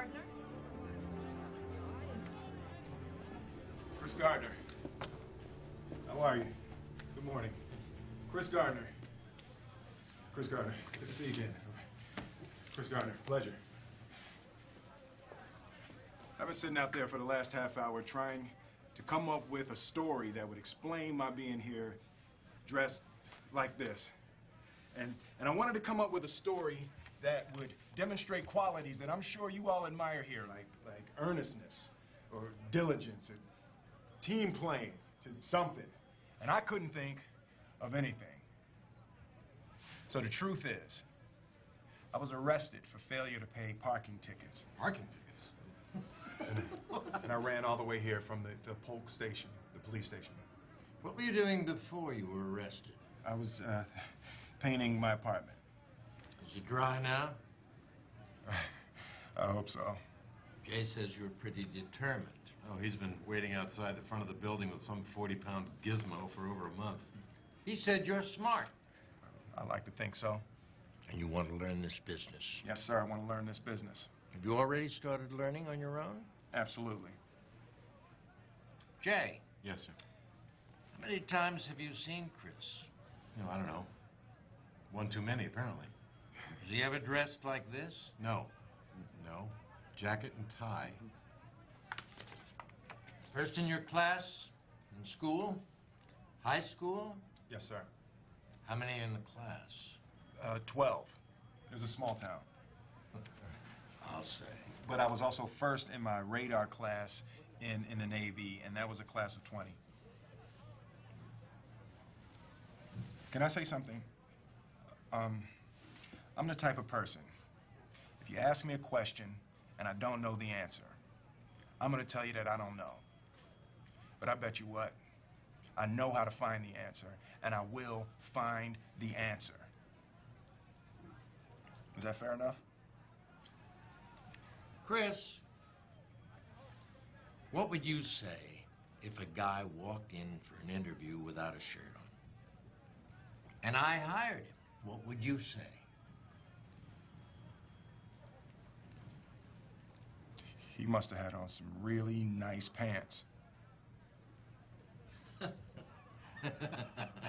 Gardner. Chris Gardner. How are you? Good morning. Chris Gardner. Chris Gardner. Good to see you again. Chris Gardner, pleasure. I've been sitting out there for the last half hour trying to come up with a story that would explain my being here dressed like this. And, and I wanted to come up with a story that would demonstrate qualities that I'm sure you all admire here, like, like earnestness or diligence and team playing to something. And I couldn't think of anything. So the truth is, I was arrested for failure to pay parking tickets. Parking tickets. And, and I ran all the way here from the, the Polk station, the police station. What were you doing before you were arrested? I was uh, painting my apartment. Is it dry now? I hope so. Jay says you're pretty determined. Oh, he's been waiting outside the front of the building with some 40-pound gizmo for over a month. He said you're smart. I like to think so. And you want to learn this business. Yes, sir. I want to learn this business. Have you already started learning on your own? Absolutely. Jay, Yes, sir. how many times have you seen Chris? No, I don't know. One too many, apparently. Has he ever dressed like this? No. No. Jacket and tie. First in your class? In school? High school? Yes, sir. How many in the class? Uh, 12. It was a small town. I'll say. But I was also first in my radar class in, in the Navy, and that was a class of 20. Can I say something? Um, I'm the type of person, if you ask me a question and I don't know the answer, I'm going to tell you that I don't know. But I bet you what? I know how to find the answer, and I will find the answer. Is that fair enough? Chris, what would you say if a guy walked in for an interview without a shirt on? And I hired him. What would you say? He must have had on some really nice pants.